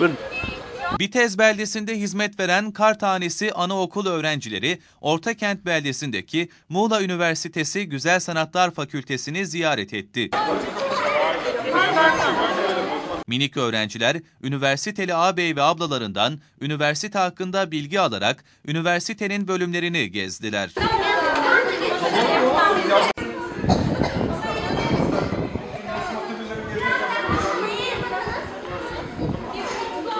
Buyurun. Bitez beldesinde hizmet veren Kartanesi Anaokul öğrencileri Ortakent beldesindeki Muğla Üniversitesi Güzel Sanatlar Fakültesini ziyaret etti. Minik öğrenciler üniversiteli ağabey ve ablalarından üniversite hakkında bilgi alarak üniversitenin bölümlerini gezdiler.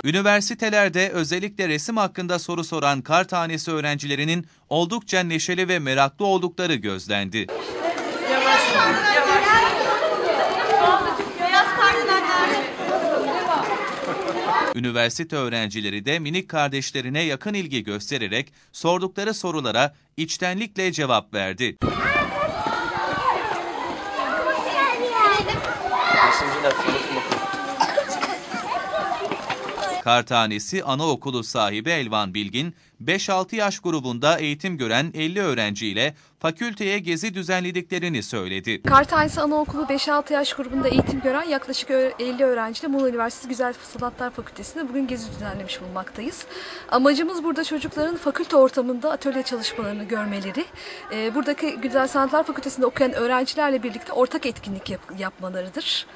Üniversitelerde özellikle resim hakkında soru soran kar tanesi öğrencilerinin oldukça neşeli ve meraklı oldukları gözlendi. Üniversite öğrencileri de minik kardeşlerine yakın ilgi göstererek sordukları sorulara içtenlikle cevap verdi. Kartanesi Anaokulu sahibi Elvan Bilgin, 5-6 yaş grubunda eğitim gören 50 öğrenciyle fakülteye gezi düzenlediklerini söyledi. Kartanesi Anaokulu 5-6 yaş grubunda eğitim gören yaklaşık 50 öğrenciyle Muğla Üniversitesi Güzel Sanatlar Fakültesi'nde bugün gezi düzenlemiş bulunmaktayız. Amacımız burada çocukların fakülte ortamında atölye çalışmalarını görmeleri, e, buradaki Güzel Sanatlar Fakültesi'nde okuyan öğrencilerle birlikte ortak etkinlik yap- yapmalarıdır.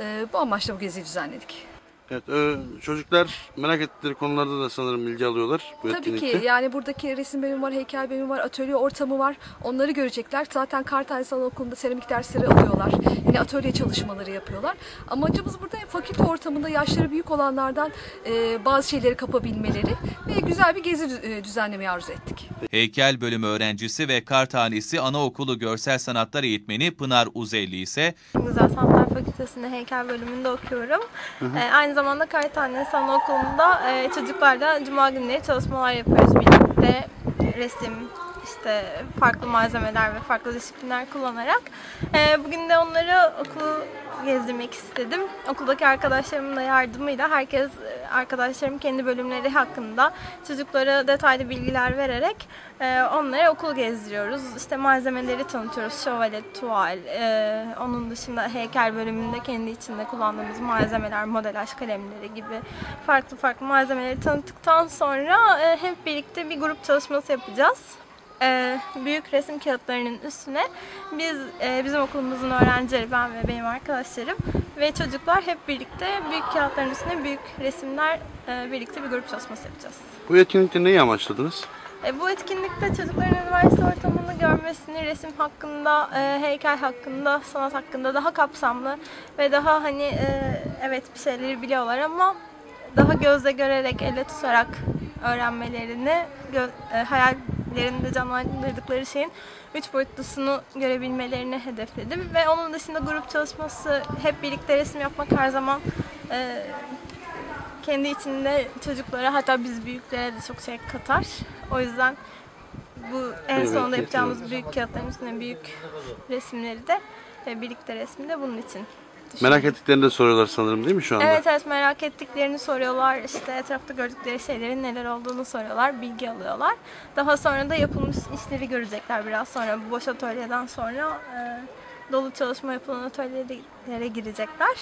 E, Bu amaçla bu geziyi düzenledik. Evet, e, çocuklar merak ettikleri konularda da sanırım bilgi alıyorlar bu Tabii etkinlikte. ki yani buradaki resim bölümü var, heykel bölümü var, atölye ortamı var. Onları görecekler. Zaten Kartal Okulu'nda seramik dersleri alıyorlar. Yine atölye çalışmaları yapıyorlar. Amacımız burada hem fakülte ortamında yaşları büyük olanlardan e, bazı şeyleri kapabilmeleri ve güzel bir gezi e, düzenlemeyi arzu ettik. Heykel bölümü öğrencisi ve Kartanesi Anaokulu Görsel Sanatlar Eğitmeni Pınar Uzelli ise Güzel Sanatlar Fakültesi'nde heykel bölümünde okuyorum. Ee, aynı zamanda Kayıthane Anaokulu'nda e, çocuklarla cuma günleri çalışmalar yapıyoruz birlikte. Resim, işte farklı malzemeler ve farklı disiplinler kullanarak. Ee, bugün de onları okulu gezdirmek istedim. Okuldaki arkadaşlarımın da yardımıyla herkes, e, arkadaşlarım kendi bölümleri hakkında çocuklara detaylı bilgiler vererek e, onlara okul gezdiriyoruz. İşte malzemeleri tanıtıyoruz. Şövalye, tuval, e, onun dışında heykel bölümünde kendi içinde kullandığımız malzemeler, modelaj kalemleri gibi farklı farklı malzemeleri tanıttıktan sonra e, hep birlikte bir grup çalışması yapacağız. E, büyük resim kağıtlarının üstüne biz e, bizim okulumuzun öğrencileri ben ve benim arkadaşlarım ve çocuklar hep birlikte büyük kağıtların üstüne büyük resimler e, birlikte bir grup çalışması yapacağız. Bu etkinlikte neyi amaçladınız? E, bu etkinlikte çocukların üniversite ortamını görmesini, resim hakkında, e, heykel hakkında, sanat hakkında daha kapsamlı ve daha hani e, evet bir şeyleri biliyorlar ama daha gözle görerek, elle tutarak öğrenmelerini, gö- e, hayallerinde canlandırdıkları şeyin üç boyutlusunu görebilmelerini hedefledim. Ve onun dışında grup çalışması, hep birlikte resim yapmak her zaman e, kendi içinde çocuklara hatta biz büyüklere de çok şey katar. O yüzden bu en sonunda yapacağımız büyük kağıtların üstüne büyük resimleri de e, birlikte resmi de bunun için. Merak ettiklerini de soruyorlar sanırım değil mi şu anda? Evet evet merak ettiklerini soruyorlar. İşte etrafta gördükleri şeylerin neler olduğunu soruyorlar. Bilgi alıyorlar. Daha sonra da yapılmış işleri görecekler biraz sonra. Bu boş atölyeden sonra e, dolu çalışma yapılan atölyelere girecekler.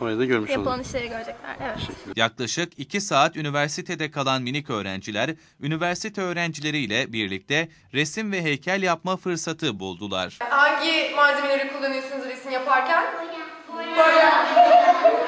Orayı da görmüş Yapılan olduk. işleri görecekler. Evet. yaklaşık 2 saat üniversitede kalan minik öğrenciler, üniversite öğrencileriyle birlikte resim ve heykel yapma fırsatı buldular. Hangi malzemeleri kullanıyorsunuz resim yaparken? victoria.